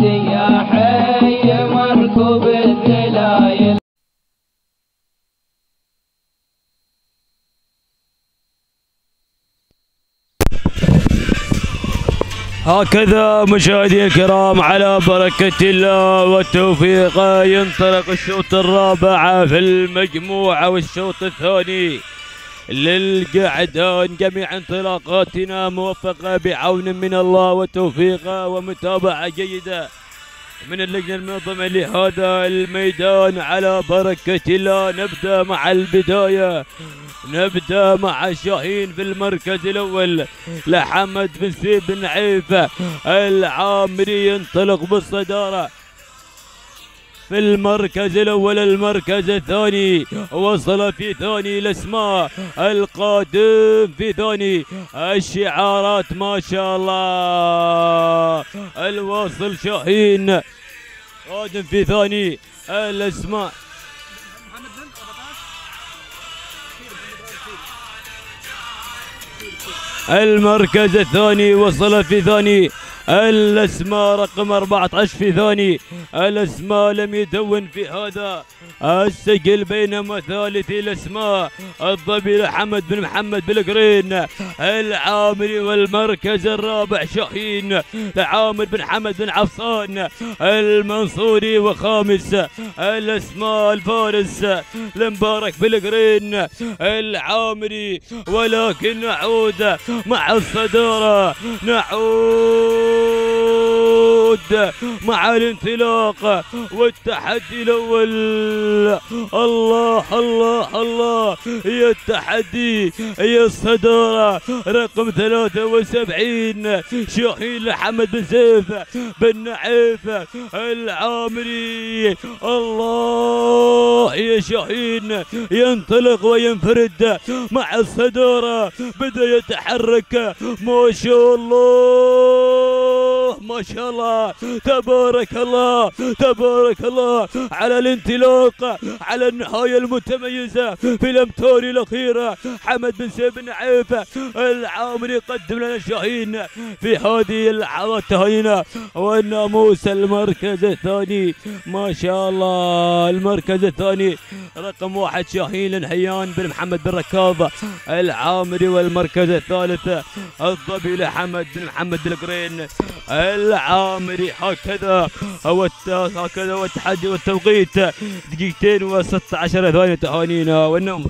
يا حي مركوب هكذا مشاهدي الكرام على بركة الله والتوفيق ينطلق الشوط الرابع في المجموعة والشوط الثاني. للقعدان جميع انطلاقاتنا موفقة بعون من الله وتوفيق ومتابعة جيدة. من اللجنة المنظمة لهذا الميدان على بركة الله نبدأ مع البداية. نبدأ مع شاهين في المركز الأول لحمد بن سيب بن عيفة العامري ينطلق بالصدارة. في المركز الأول المركز الثاني. وصل في ثاني الأسماء. القادم في ثاني. الشعارات ما شاء الله. الواصل شاهين. قادم في ثاني. الأسماء. المركز الثاني. وصل في ثاني. الأسماء رقم 14 في ثاني. الأسماء لم يدون في هذا. السجل بينما ثالث الأسماء. الظبي حمد بن محمد بالقرين. العامري والمركز الرابع شاهين. لعامر بن حمد بن عفصان. المنصوري وخامس. الأسماء الفارس. المبارك بالقرين. العامري ولكن نعود مع الصدارة. نعود مع الانطلاق والتحدي الأول. الله الله الله. يا التحدي يا الصدارة. رقم 73 شاهين لحمد بن سيف بن نعيف العامري. الله يا شاهين. ينطلق وينفرد مع الصدارة. بدأ يتحرك. ما شاء الله. ما شاء الله. تبارك الله. تبارك الله. على الانطلاق. على النهاية المتميزة في الأمتار الأخيرة. حمد بن سيف بن عيفة العامري يقدم لنا شاهين في هذه تهانينا والناموس المركز الثاني. ما شاء الله. المركز الثاني. رقم واحد شاهين النحيان بن محمد بن ركاض العامري. والمركز الثالث الظبي لحمد بن محمد القرين. العامري هكذا. هو هكذا هو التحدي والتوقيت. دقيقتين و16 ثانية تهانينا. والنوم